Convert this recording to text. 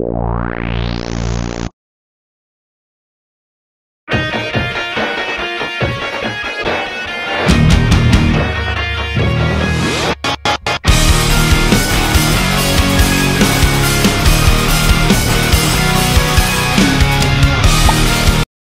Yeah.